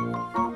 Música